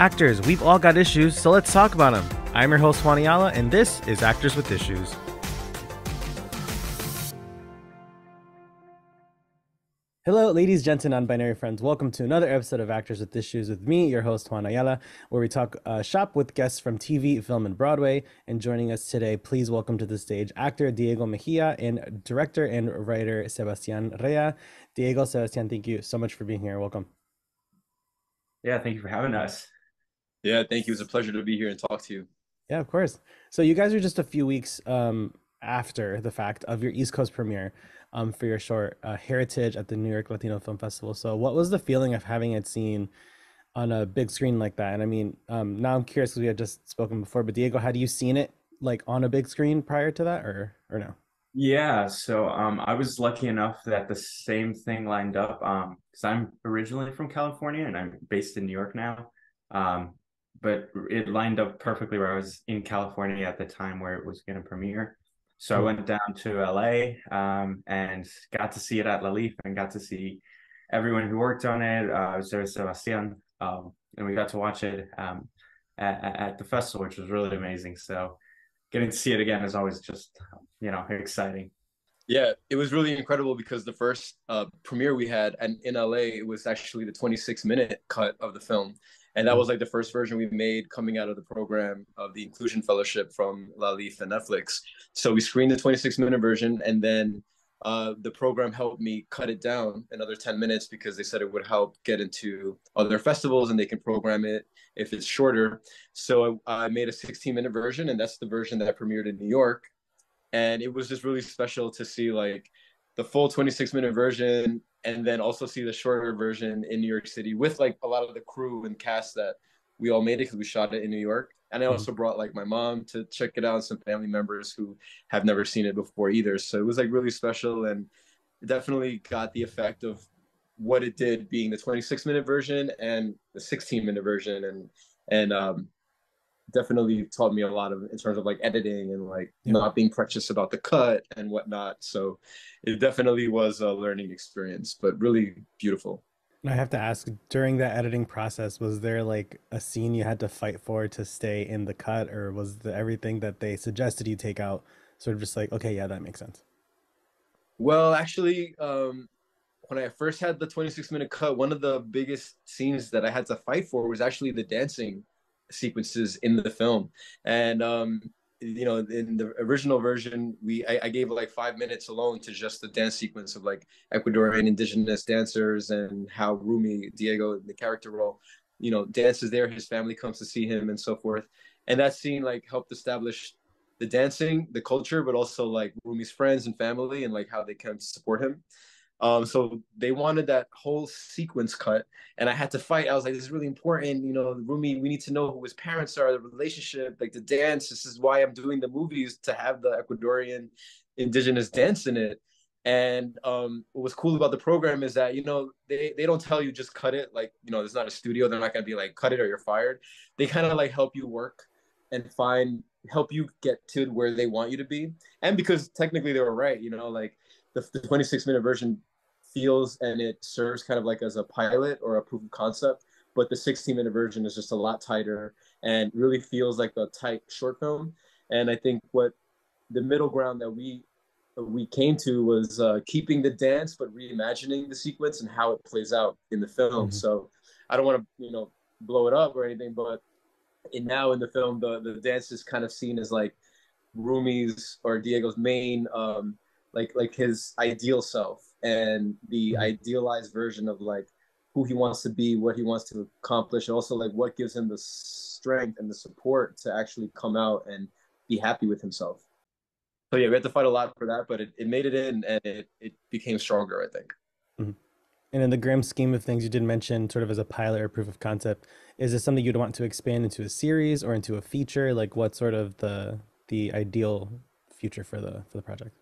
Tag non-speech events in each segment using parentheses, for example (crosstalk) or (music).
Actors, we've all got issues, so let's talk about them. I'm your host, Juan Ayala, and this is Actors with Issues. Hello, ladies, gents, and non-binary friends. Welcome to another episode of Actors with Issues with me, your host Juan Ayala, where we talk uh, shop with guests from TV, film, and Broadway. And joining us today, please welcome to the stage actor Diego Mejia and director and writer Sebastian Rea. Diego, Sebastian, thank you so much for being here. Welcome. Yeah, thank you for having us. Yeah, thank you. It was a pleasure to be here and talk to you. Yeah, of course. So you guys are just a few weeks um, after the fact of your East Coast premiere um, for your short uh, Heritage at the New York Latino Film Festival. So what was the feeling of having it seen on a big screen like that? And I mean, um, now I'm curious because we had just spoken before, but Diego, had you seen it like on a big screen prior to that, or or no? Yeah, so um, I was lucky enough that the same thing lined up. Um, because I'm originally from California and I'm based in New York now. Um, but it lined up perfectly where I was in California at the time where it was going to premiere. So I went down to LA um, and got to see it at LALIFF and got to see everyone who worked on it. Uh, I was there with Sebastian, um, and we got to watch it um, at, at, the festival, which was really amazing. So getting to see it again is always just, you know, exciting. Yeah, it was really incredible because the first uh, premiere we had and in LA, it was actually the 26 minute cut of the film and that was like the first version we made coming out of the program of the inclusion fellowship from LALIFF and netflix. So we screened the 26 minute version and then uh, the program helped me cut it down another 10 minutes because they said it would help get into other festivals and they can program it if it's shorter. So I, I made a 16 minute version and that's the version that premiered in new york. And it was just really special to see like the full 26 minute version and then also see the shorter version in New York City with like a lot of the crew and cast that we all made it because we shot it in New York. And I mm-hmm. also brought like my mom to check it out and some family members who have never seen it before either. So it was like really special and it definitely got the effect of what it did being the 26 minute version and the 16 minute version and and um definitely taught me a lot of in terms of like editing and like yeah. not being precious about the cut and whatnot. So it definitely was a learning experience, but really beautiful. I have to ask, during that editing process, was there like a scene you had to fight for to stay in the cut, or was the, everything that they suggested you take out sort of just like, okay, yeah, that makes sense? Well, actually, um, when I first had the 26 minute cut, one of the biggest scenes that I had to fight for was actually the dancing sequences in the film. And um, you know, in the original version, we I, I, gave like five minutes alone to just the dance sequence of like Ecuadorian indigenous dancers and how Rumi Diego, the character role, you know, dances there. His family comes to see him and so forth. And that scene like helped establish the dancing, the culture, but also like Rumi's friends and family and like how they come to support him. Um, so they wanted that whole sequence cut, and I had to fight. I was like, "This is really important, you know, Rumi. We need to know who his parents are, the relationship, like the dance. This is why I'm doing the movies to have the Ecuadorian indigenous dance in it." And um, what was cool about the program is that you know they they don't tell you just cut it. Like you know, there's not a studio. They're not gonna be like cut it or you're fired. They kind of like help you work and find help you get to where they want you to be. And because technically they were right, you know, like the, the 26 minute version feels and it serves kind of like as a pilot or a proof of concept but the 16 minute version is just a lot tighter and really feels like a tight short film. And i think what the middle ground that we we came to was uh, keeping the dance but reimagining the sequence and how it plays out in the film. Mm-hmm. so i don't want to you know blow it up or anything but and now in the film the the dance is kind of seen as like rumi's or diego's main um like like his ideal self and the mm-hmm. idealized version of like who he wants to be, what he wants to accomplish, and also like what gives him the strength and the support to actually come out and be happy with himself. So yeah, we had to fight a lot for that, but it, it made it in and it, it became stronger, I think. Mm-hmm. And in the grand scheme of things, you did mention sort of as a pilot or proof of concept. Is this something you'd want to expand into a series or into a feature? Like what sort of the the ideal future for the for the project?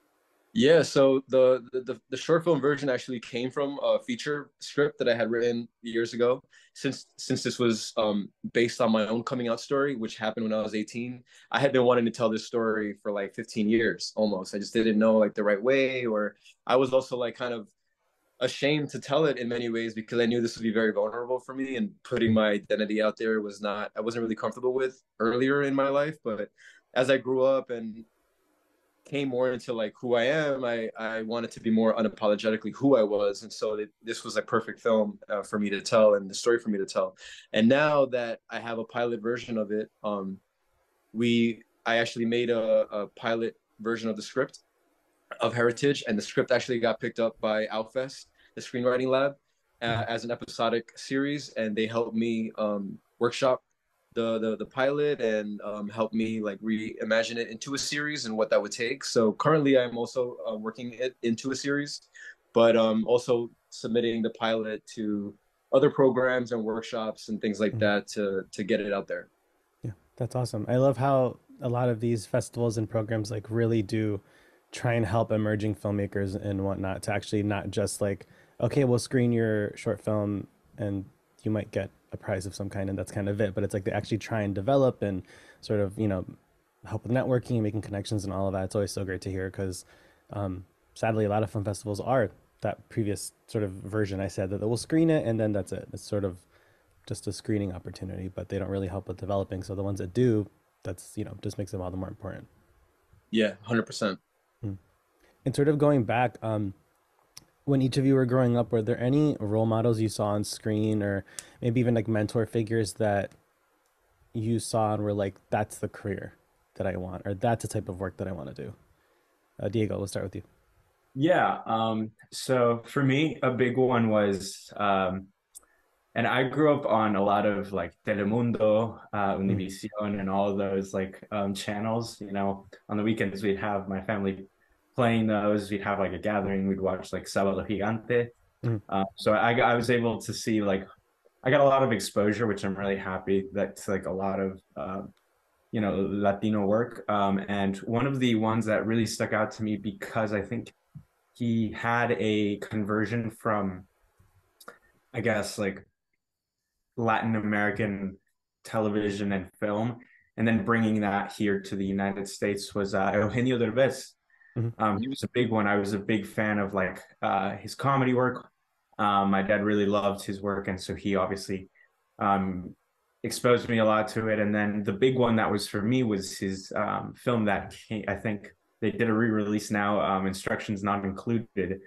Yeah, so the, the the short film version actually came from a feature script that I had written years ago. Since since this was um, based on my own coming out story, which happened when I was 18, I had been wanting to tell this story for like 15 years almost. I just didn't know like the right way, or I was also like kind of ashamed to tell it in many ways because I knew this would be very vulnerable for me and putting my identity out there was not I wasn't really comfortable with earlier in my life but as I grew up and came more into like who I am. I I wanted to be more unapologetically who I was and so this was a perfect film uh, for me to tell and the story for me to tell. And now that I have a pilot version of it um we I actually made a, a pilot version of the script of Heritage, and the script actually got picked up by Outfest, the screenwriting lab, uh, as an episodic series, and they helped me um, workshop the, the the pilot and um, help me like reimagine it into a series and what that would take. So currently, I'm also uh, working it into a series, but um, also submitting the pilot to other programs and workshops and things like mm-hmm. that to to get it out there. Yeah, that's awesome. I love how a lot of these festivals and programs like really do try and help emerging filmmakers and whatnot to actually not just like okay we'll screen your short film and you might get a prize of some kind and that's kind of it. But it's like they actually try and develop and sort of you know help with networking and making connections and all of that. It's always so great to hear because um, sadly a lot of film festivals are that previous sort of version i said that they will screen it and then that's it. It's sort of just a screening opportunity but they don't really help with developing. So the ones that do that's you know just makes them all the more important. Yeah 100% and sort of going back, um, when each of you were growing up, were there any role models you saw on screen or maybe even like mentor figures that you saw and were like, that's the career that I want, or that's the type of work that I want to do? Uh, Diego, we'll start with you. Yeah. Um, so for me, a big one was, um, and I grew up on a lot of like Telemundo, uh, mm. Univision, and all those like um, channels. You know, on the weekends we'd have my family playing those, we'd have like a gathering. We'd watch like Sábado Gigante. Mm. Uh, so I, I was able to see like I got a lot of exposure, which I'm really happy. That's like a lot of uh, you know Latino work. Um, and one of the ones that really stuck out to me because I think he had a conversion from, I guess like Latin American television and film, and then bringing that here to the United States was uh, Eugenio Derbez. Mm-hmm. Um, he was a big one. I was a big fan of like uh, his comedy work. Um, my dad really loved his work, and so he obviously um, exposed me a lot to it. And then the big one that was for me was his um, film that came, I think they did a re-release now, um, Instructions Not Included.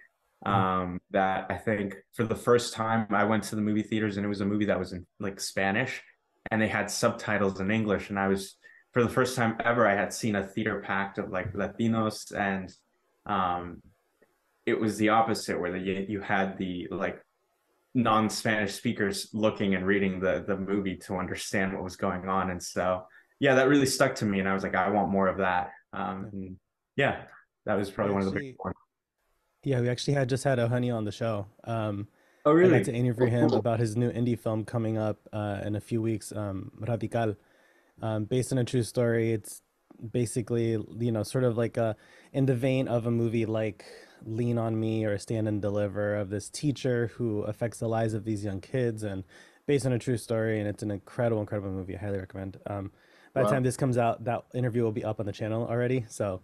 Mm-hmm. Um, that I think for the first time I went to the movie theaters and it was a movie that was in like Spanish, and they had subtitles in English, and I was for the first time ever, I had seen a theater packed of like Latinos, and um, it was the opposite, where the, you had the like non-Spanish speakers looking and reading the the movie to understand what was going on, and so yeah, that really stuck to me, and I was like, I want more of that. Um, and yeah, that was probably one of the big ones. Yeah, we actually had just had Eugenio on the show. Um, oh, really? I got to interview him about his new indie film coming up uh, in a few weeks, um, Radical um, based on a true story. It's basically, you know, sort of like a in the vein of a movie like Lean on Me or Stand and Deliver of this teacher who affects the lives of these young kids and based on a true story. And it's an incredible, incredible movie. I highly recommend. Um, by wow. the time this comes out, that interview will be up on the channel already. So,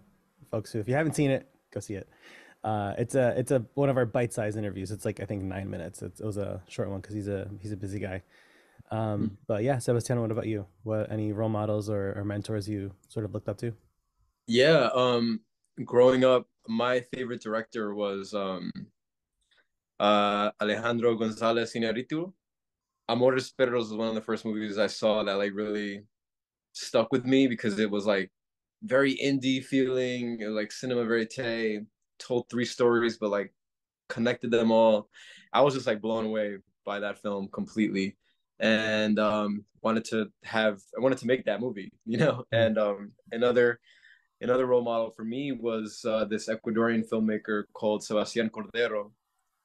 folks who, if you haven't seen it, go see it. Uh, it's a it's a one of our bite-sized interviews. It's like I think nine minutes. It's, it was a short one because he's a he's a busy guy. Um. But yeah, Sebastian, what about you? What any role models or, or mentors you sort of looked up to? Yeah, um, growing up, my favorite director was um, uh, Alejandro Gonzalez Iñárritu. Amores Perros was one of the first movies I saw that like really stuck with me because it was like very indie feeling, like cinema verite, told three stories but like connected them all. I was just like blown away by that film completely and um, wanted to have I wanted to make that movie, (laughs) you know. Mm-hmm. And um, another another role model for me was uh, this Ecuadorian filmmaker called Sebastián Cordero,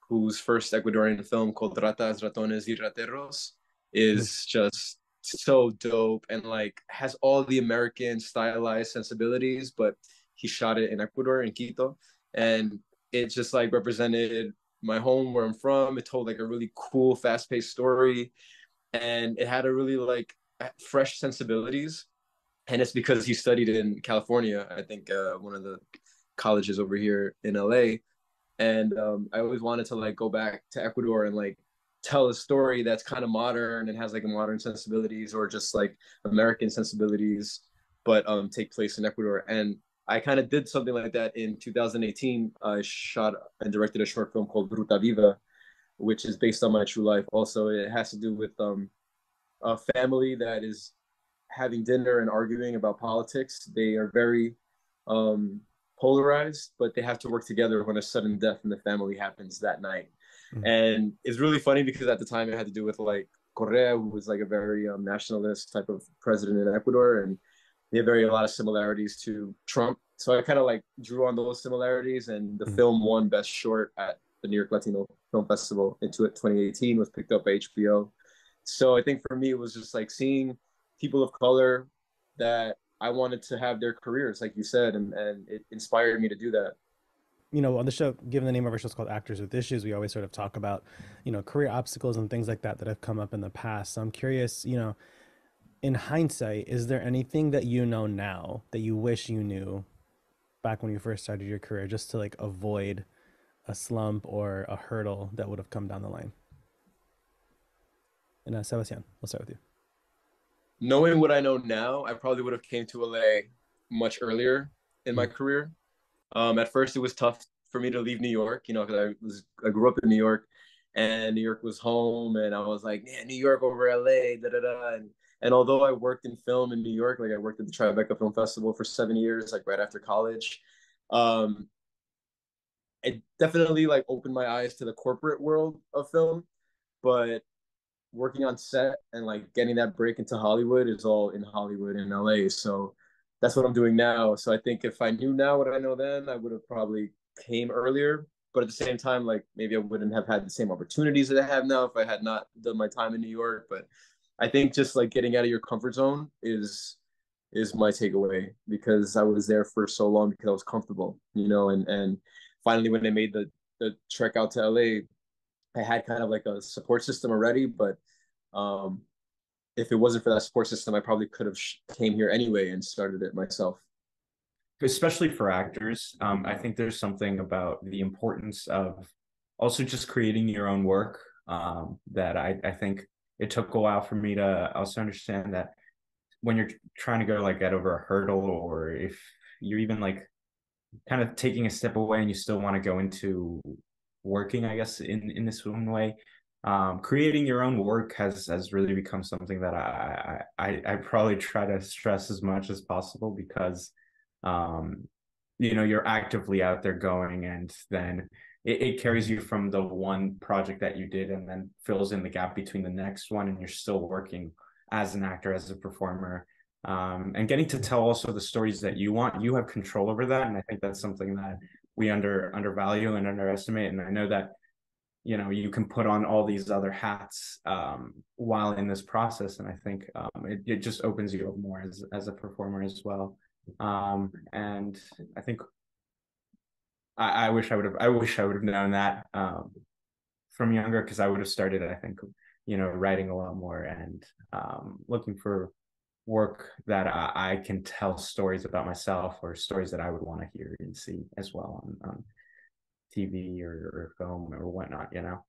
whose first Ecuadorian film called Ratas, Ratones y Rateros is mm-hmm. just so dope and like has all the American stylized sensibilities, but he shot it in Ecuador in Quito, and it just like represented my home where I'm from. It told like a really cool, fast paced story and it had a really like fresh sensibilities and it's because he studied in california i think uh, one of the colleges over here in la and um, I always wanted to like go back to Ecuador and like tell a story that's kind of modern and has like a modern sensibilities or just like American sensibilities, but um, take place in Ecuador. And I kind of did something like that in 2018. I shot and directed a short film called Ruta Viva, which is based on my true life. Also, it has to do with um, a family that is having dinner and arguing about politics. They are very um, polarized, but they have to work together when a sudden death in the family happens that night. Mm-hmm. And it's really funny because at the time it had to do with like Correa, who was like a very um, nationalist type of president in Ecuador, and they have very a lot of similarities to Trump. So I kind of like drew on those similarities, and the mm-hmm. film won Best Short at the New York Latino Film Festival in 2018. Was picked up by HBO. So I think for me it was just like seeing people of color that I wanted to have their careers, like you said, and, and it inspired me to do that you know, on the show, given the name of our show is called Actors with Issues, we always sort of talk about, you know, career obstacles and things like that that have come up in the past. So I'm curious, you know, in hindsight, is there anything that you know now that you wish you knew back when you first started your career just to like avoid a slump or a hurdle that would have come down the line? And uh, Sebastian, we'll start with you. Knowing what I know now, I probably would have came to LA much earlier in my mm. career um, at first, it was tough for me to leave New York, you know, because I was I grew up in New York, and New York was home, and I was like, man, New York over LA, da da da. And and although I worked in film in New York, like I worked at the Tribeca Film Festival for seven years, like right after college, um, it definitely like opened my eyes to the corporate world of film, but working on set and like getting that break into Hollywood is all in Hollywood in LA. So that's what I'm doing now. So I think if I knew now what I know then, I would have probably came earlier. But at the same time, like maybe I wouldn't have had the same opportunities that I have now if I had not done my time in New York. But I think just like getting out of your comfort zone is is my takeaway because I was there for so long because I was comfortable, you know, and and finally when they made the the trek out to LA, I had kind of like a support system already, but um if it wasn't for that support system, I probably could have came here anyway and started it myself. Especially for actors, um, I think there's something about the importance of also just creating your own work um, that I, I think it took a while for me to also understand that when you're trying to go like get over a hurdle or if you're even like kind of taking a step away and you still want to go into working i guess in in this one way. Um, creating your own work has has really become something that I, I I probably try to stress as much as possible because um, you know you're actively out there going and then it, it, carries you from the one project that you did and then fills in the gap between the next one and you're still working as an actor as a performer um, and getting to tell also the stories that you want you have control over that and i think that's something that we under undervalue and underestimate and i know that you know you can put on all these other hats um, while in this process and i think um, it, it just opens you up more as, as a performer as well. Um, and i think I, I, wish i would have i wish i would have known that um, from younger because i would have started i think you know writing a lot more and um, looking for work that I, I, can tell stories about myself or stories that i would want to hear and see as well on, on TV or, or film or whatnot, you know.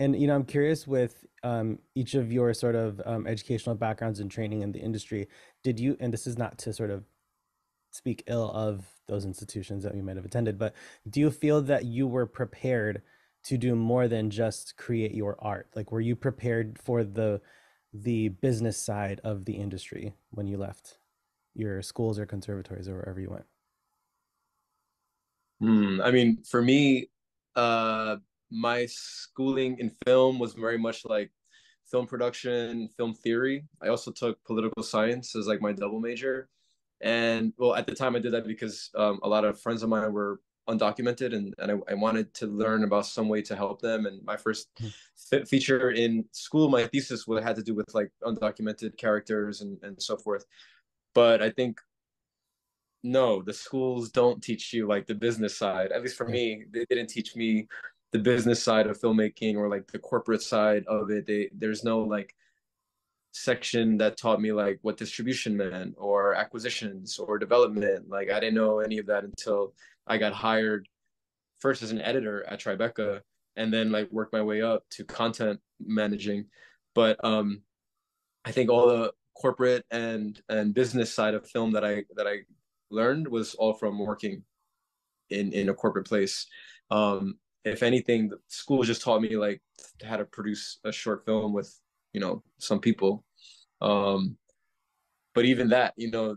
And you know, I'm curious with um, each of your sort of um, educational backgrounds and training in the industry. Did you? And this is not to sort of speak ill of those institutions that you might have attended, but do you feel that you were prepared to do more than just create your art? Like, were you prepared for the the business side of the industry when you left your schools or conservatories or wherever you went? Hmm. I mean, for me, uh, my schooling in film was very much like film production, film theory. I also took political science as like my double major. And well, at the time I did that because um, a lot of friends of mine were undocumented and, and I, I, wanted to learn about some way to help them. And my first hmm. f- feature in school, my thesis would had to do with like undocumented characters and, and so forth. But I think no, the schools don't teach you like the business side. At least for me, they didn't teach me the business side of filmmaking or like the corporate side of it. They there's no like section that taught me like what distribution meant or acquisitions or development. Like I didn't know any of that until I got hired first as an editor at Tribeca, and then like worked my way up to content managing. But um, I think all the corporate and and business side of film that I that I learned was all from working in in a corporate place. Um, if anything, the school just taught me like how to produce a short film with you know some people. Um, but even that, you know,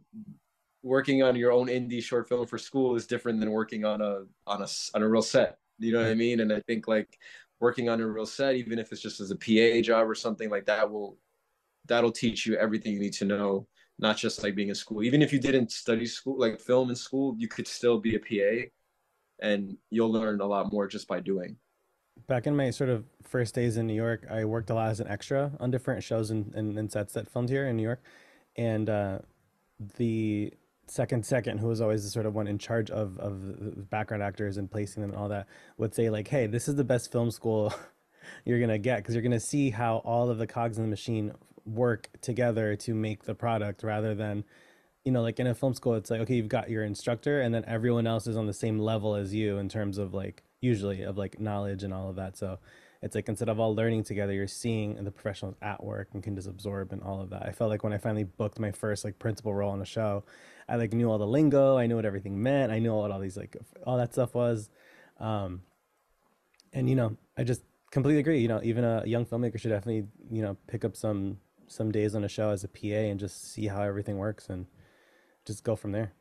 working on your own indie short film for school is different than working on a on a on a real set. You know what I mean? And I think like working on a real set, even if it's just as a PA job or something like that, will that'll teach you everything you need to know. Not just like being in school. Even if you didn't study school, like film in school, you could still be a PA, and you'll learn a lot more just by doing. Back in my sort of first days in New York, I worked a lot as an extra on different shows and, and, and sets that filmed here in New York, and uh, the second second who was always the sort of one in charge of of background actors and placing them and all that would say like hey this is the best film school (laughs) you're gonna get because you're gonna see how all of the cogs in the machine work together to make the product rather than you know like in a film school it's like okay you've got your instructor and then everyone else is on the same level as you in terms of like usually of like knowledge and all of that. So it's like instead of all learning together you're seeing the professionals at work and can just absorb and all of that. I felt like when i finally booked my first like principal role on a show I like knew all the lingo. I knew what everything meant. I knew what all these like all that stuff was. Um, and you know, I just completely agree. You know, even a young filmmaker should definitely you know pick up some some days on a show as a PA and just see how everything works and just go from there.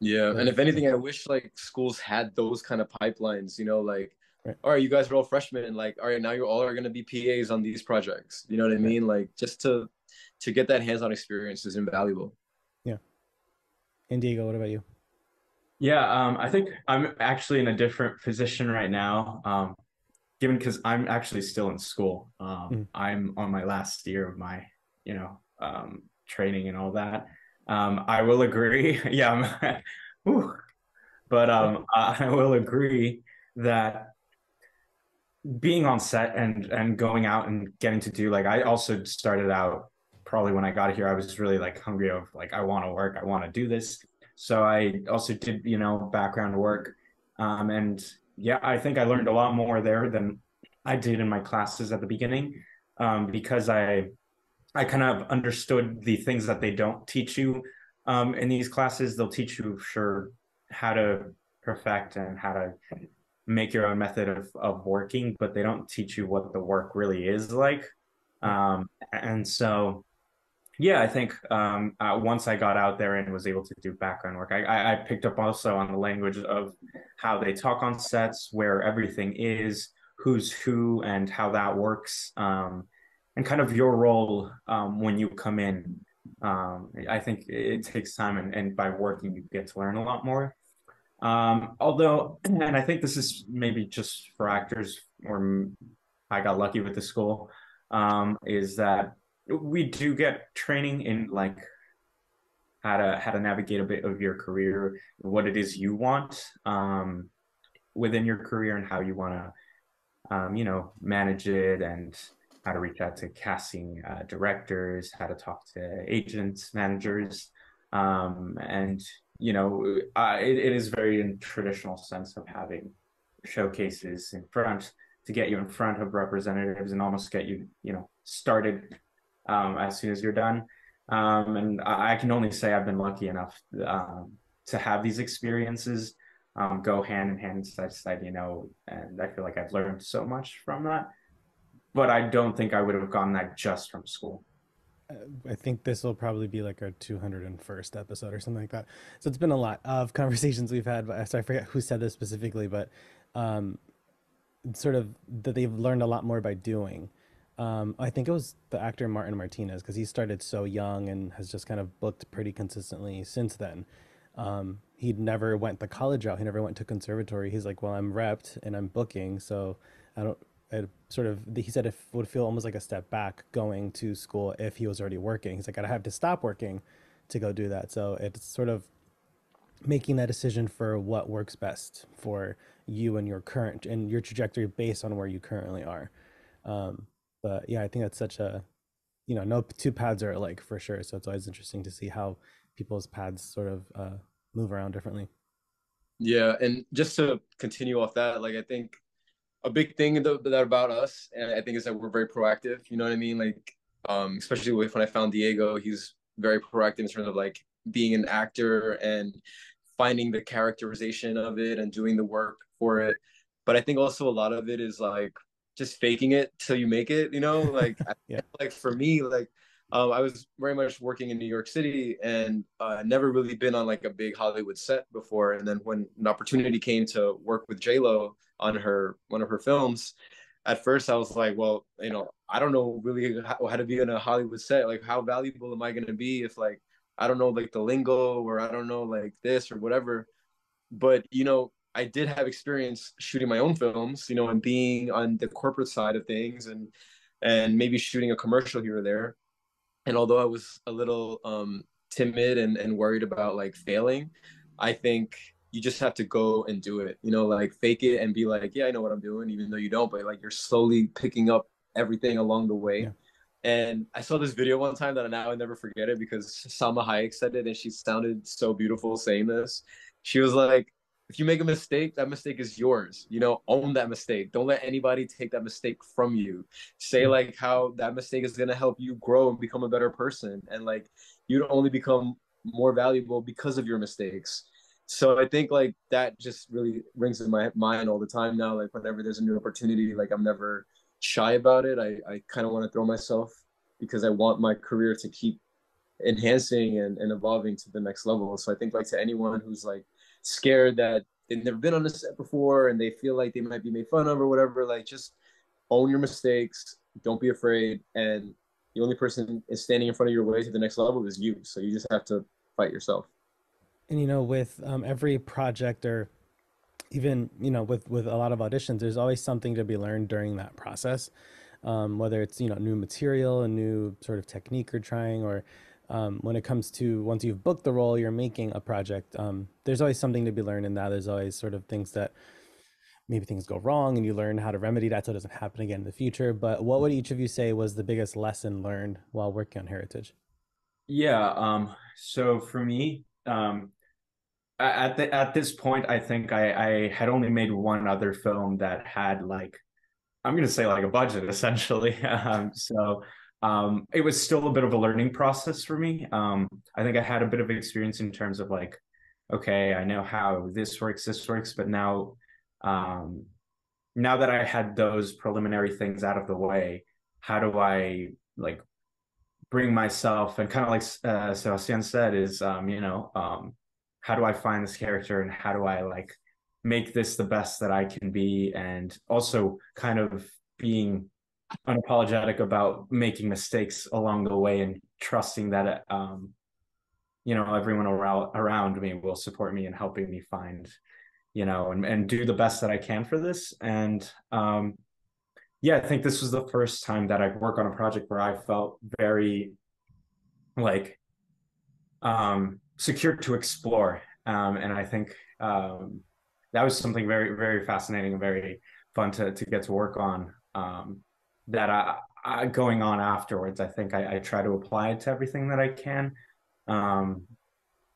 Yeah, and if anything, I wish like schools had those kind of pipelines. You know, like, right. all right, you guys are all freshmen. and Like, all right, now you're all are going to be PAs on these projects. You know what I mean? Like, just to to get that hands-on experience is invaluable. And Diego, what about you? Yeah, um, I think I'm actually in a different position right now, um, given because I'm actually still in school. Um, mm. I'm on my last year of my, you know, um, training and all that. Um, I will agree. (laughs) yeah, (laughs) but um, (laughs) I will agree that being on set and and going out and getting to do like I also started out probably when I got here, I was really like hungry of like I want to work, I want to do this. So I also did you know background work, um, and yeah, I think I learned a lot more there than I did in my classes at the beginning, um, because I I kind of understood the things that they don't teach you um, in these classes. They'll teach you sure how to perfect and how to make your own method of, of working, but they don't teach you what the work really is like. Um, and so yeah, I think um, uh, once I got out there and was able to do background work, I, I, picked up also on the language of how they talk on sets, where everything is, who's who, and how that works, um, and kind of your role um, when you come in. Um, I think it takes time, and, and by working, you get to learn a lot more. Um, although, and I think this is maybe just for actors, or I got lucky with the school, um, is that we do get training in like how to how to navigate a bit of your career, what it is you want um, within your career, and how you want to, um, you know, manage it, and how to reach out to casting uh, directors, how to talk to agents, managers, um, and you know, uh, it, it is very in traditional sense of having showcases in front to get you in front of representatives and almost get you, you know, started um, as soon as you're done. Um, and I, can only say I've been lucky enough um, to have these experiences um, go hand in hand side to side, you know, and I feel like I've learned so much from that. But I don't think I would have gotten that just from school. Uh, I think this will probably be like our 201st episode or something like that. So it's been a lot of (laughs) conversations we've had. But so I forget who said this specifically, but um, sort of that they've learned a lot more by doing. Um, I think it was the actor Martin Martinez because he started so young and has just kind of booked pretty consistently since then. Um, he never went the college route. He never went to conservatory. He's like, well, I'm repped and I'm booking, so I don't. It sort of he said it would feel almost like a step back going to school if he was already working. He's like, I'd have to stop working to go do that. So it's sort of making that decision for what works best for you and your current and your trajectory based on where you currently are. Um, but yeah, I think that's such a, you know, no two paths are alike for sure. So it's always interesting to see how people's paths sort of uh, move around differently. Yeah, and just to continue off that, like I think a big thing that, that about us, and I think is that we're very proactive. You know what I mean? Like, um, especially with when I found Diego, he's very proactive in terms of like being an actor and finding the characterization of it and doing the work for it. But I think also a lot of it is like just faking it till you make it. You know, (laughs) like yeah. like for me, like um, I was very much working in New York City and uh, never really been on like a big Hollywood set before. And then when an opportunity came to work with J Lo on her one of her films, at first I was like, well, you know, I don't know really how, how to be in a Hollywood set. Like, how valuable am I going to be if like I don't know like the lingo or I don't know like this or whatever. But you know, I did have experience shooting my own films, you know, and being on the corporate side of things and and maybe shooting a commercial here or there and although I was a little um, timid and, and worried about like failing, I think you just have to go and do it. You know, like fake it and be like, yeah, I know what I'm doing, even though you don't. But like you're slowly picking up everything along the way. Yeah. And I saw this video one time that I now I never forget it because Salma Hayek said it and she sounded so beautiful saying this. She was like, if you make a mistake, that mistake is yours. You know, own that mistake. Don't let anybody take that mistake from you. Say mm. like how that mistake is gonna help you grow and become a better person, and like you'd only become more valuable because of your mistakes. So I think like that just really rings in my mind all the time now. Like whenever there's a new opportunity, like I'm never shy about it. I, I kind of want to throw myself because I want my career to keep enhancing and, and evolving to the next level. So I think like to anyone who's like scared that they've never been on a set before and they feel like they might be made fun of or whatever, like just own your mistakes. Don't be afraid. And the only person is standing in front of your way to the next level is you. So you just have to fight yourself. And you know, with um, every project or even you know with with a lot of auditions, there's always something to be learned during that process. Um, whether it's you know new material, a new sort of technique you're trying, or um, when it comes to once you've booked the role, you're making a project. Um, there's always something to be learned in that. There's always sort of things that maybe things go wrong and you learn how to remedy that so it doesn't happen again in the future. But what would each of you say was the biggest lesson learned while working on Heritage? Yeah. Um, so for me, um, at the, at this point, I think I, I had only made one other film that had like, I'm going to say like a budget (laughs) essentially. (laughs) Um, so um, it was still a bit of a learning process for me. Um, I think I had a bit of experience in terms of like, okay, I know how this works, this works, but now, um, now that I had those preliminary things out of the way, how do I like bring myself and kind of like uh, Sebastian said is, um, you know, um, how do I find this character and how do I like make this the best that I can be, and also kind of being unapologetic about making mistakes along the way and trusting that um, you know everyone around around me will support me in helping me find you know and, and do the best that i can for this. And um, yeah i think this was the first time that i work on a project where i felt very like um secure to explore. Um and i think um that was something very very fascinating and very fun to to get to work on. Um that I, I, going on afterwards. I think I, I, try to apply it to everything that I can, um,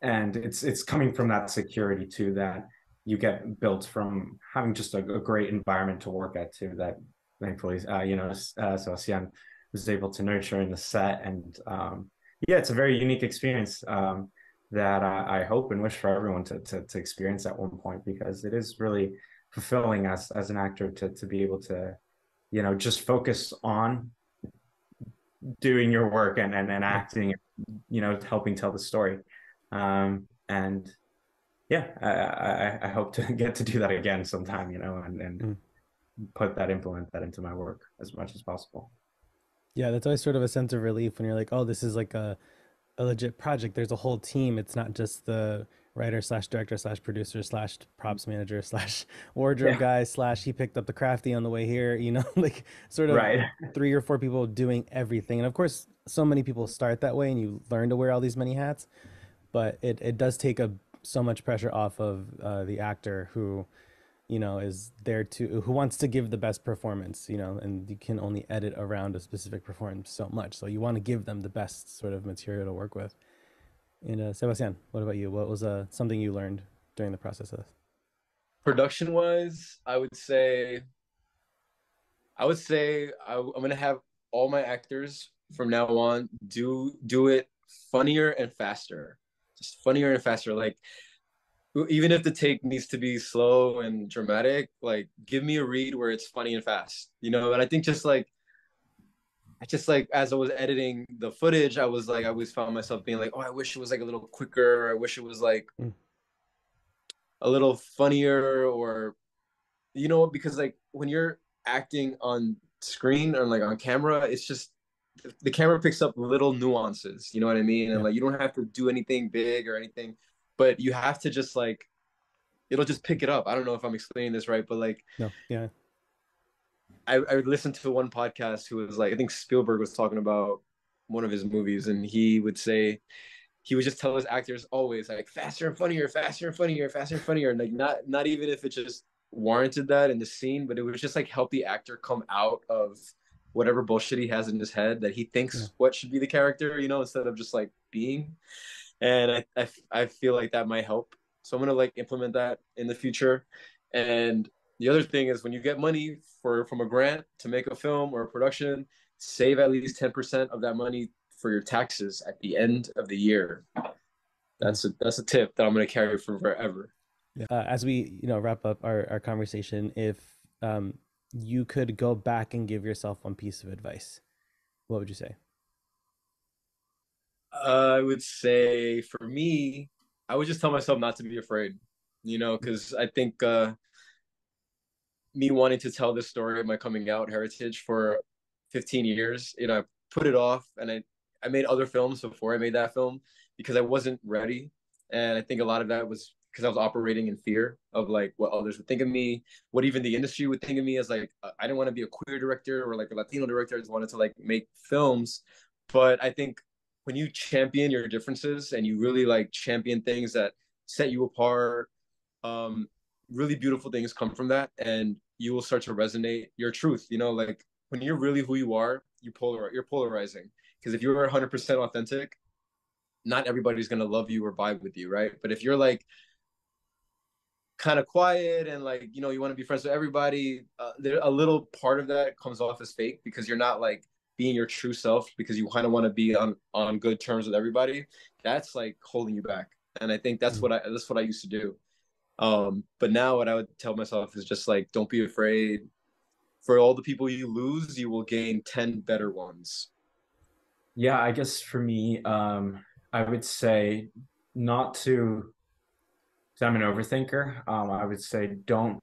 and it's it's coming from that security too that you get built from having just a, a great environment to work at too. That thankfully, uh, you know, uh, Sebastian was able to nurture in the set, and um, yeah, it's a very unique experience. Um, that I, I, hope and wish for everyone to, to, to experience at one point because it is really fulfilling as as an actor to to be able to you know just focus on doing your work and and, and acting you know helping tell the story. Um and yeah I, I i hope to (laughs) get to do that again sometime you know and and mm. put that implement that into my work as much as possible. Yeah that's always sort of a sense of relief when you're like oh this is like a a legit project. There's a whole team. It's not just the writer slash director slash producer slash props manager slash (laughs) wardrobe yeah. guy slash he picked up the crafty on the way here you know (laughs) like sort of right. three or four people doing everything and of course so many people start that way and you learn to wear all these many hats but it, it does take a so much pressure off of uh, the actor who you know is there to who wants to give the best performance you know and you can only edit around a specific performance so much so you want to give them the best sort of material to work with and uh, Sebastian, what about you? What was uh, something you learned during the process of this? production wise, I would say, I would say I, I'm gonna have all my actors from now on do do it funnier and faster, just funnier and faster. Like even if the take needs to be slow and dramatic, like give me a read where it's funny and fast, you know. And I think just like I just like as I was editing the footage, I was like I always found myself being like, oh, I wish it was like a little quicker. I wish it was like mm. a little funnier, or you know, because like when you're acting on screen or like on camera, it's just the camera picks up little nuances. You know what I mean? And like you don't have to do anything big or anything, but you have to just like it'll just pick it up. I don't know if I'm explaining this right, but like no, yeah. I, I listened to one podcast who was like, I think Spielberg was talking about one of his movies, and he would say he would just tell his actors always like faster and funnier, faster and funnier, faster and funnier, and like not not even if it just warranted that in the scene, but it was just like help the actor come out of whatever bullshit he has in his head that he thinks yeah. what should be the character, you know, instead of just like being. And I, I, I feel like that might help. So I'm gonna like implement that in the future. And the other thing is when you get money for from a grant to make a film or a production, save at least 10% of that money for your taxes at the end of the year. That's a that's a tip that I'm gonna carry for forever. Yeah. Uh, as we you know wrap up our, our conversation, if um, you could go back and give yourself one piece of advice, what would you say? I would say for me, I would just tell myself not to be afraid, you know, because I think uh, me wanting to tell this story of my coming out heritage for 15 years, you know, I put it off and I, I made other films before I made that film because I wasn't ready. And I think a lot of that was because I was operating in fear of like what others would think of me, what even the industry would think of me as like uh, I didn't want to be a queer director or like a Latino director. I just wanted to like make films. But I think when you champion your differences and you really like champion things that set you apart, um, really beautiful things come from that, and you will start to resonate your truth. You know, like when you're really who you are, you polar you're polarizing. Because if you're 100% authentic, not everybody's gonna love you or vibe with you, right? But if you're like kind of quiet and like you know you want to be friends with everybody uh, there a little part of that comes off as fake because you're not like being your true self because you kind of want to be on on good terms with everybody that's like holding you back and i think that's mm-hmm. what i that's what i used to do um but now what i would tell myself is just like don't be afraid for all the people you lose you will gain 10 better ones yeah i guess for me um i would say not to I'm an overthinker. Um, I would say don't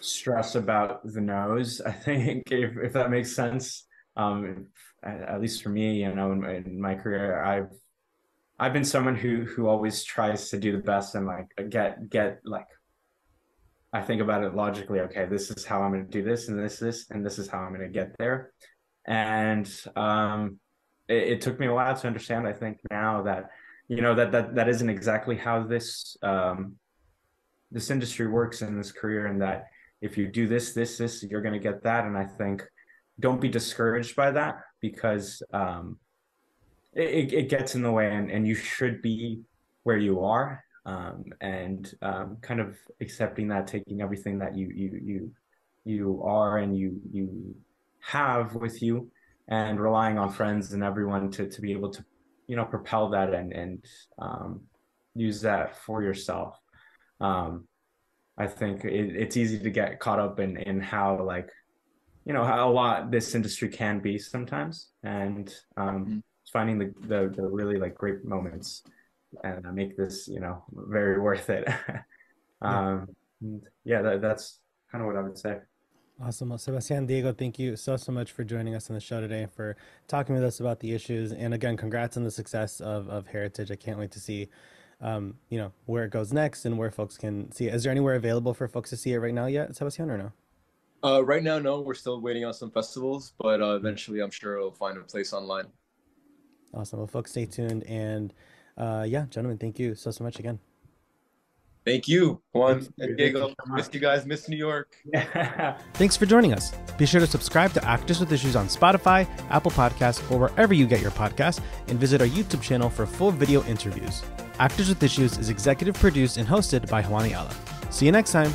stress about the nose. I think if, if that makes sense. Um, at least for me, you know, in, in, my career, I've I've been someone who who always tries to do the best and like get get like I think about it logically. Okay, this is how I'm going to do this, and this this, and this is how I'm going to get there. And um, it, it took me a while to understand. I think now that you know that that that isn't exactly how this um, this industry works in this career, and that if you do this, this, this, you're going to get that. And I think don't be discouraged by that because um, it, it gets in the way, and, and you should be where you are, um, and um, kind of accepting that, taking everything that you you you you are and you you have with you, and relying on friends and everyone to to be able to you know propel that and and um, use that for yourself um, i think it, it's easy to get caught up in in how like you know how a lot this industry can be sometimes and um, mm-hmm. Finding the, the, the really like great moments and make this you know very worth it (laughs) um yeah, yeah that, that's kind of what i would say Awesome. Well, Sebastian Diego, thank you so, so much for joining us on the show today, for talking with us about the issues. And again, congrats on the success of, of Heritage. I can't wait to see, um, you know, where it goes next and where folks can see it. Is there anywhere available for folks to see it right now yet, Sebastian, or no? Uh, right now, no. We're still waiting on some festivals, but uh, eventually I'm sure it'll find a place online. Awesome. Well, folks, stay tuned. And uh, yeah, gentlemen, thank you so, so much again. Thank you, Juan and Diego. Miss you guys. Miss New York. (laughs) Thanks for joining us. Be sure to subscribe to Actors with Issues on Spotify, Apple Podcasts, or wherever you get your podcasts, and visit our YouTube channel for full video interviews. Actors with Issues is executive produced and hosted by Juan Ayala. See you next time.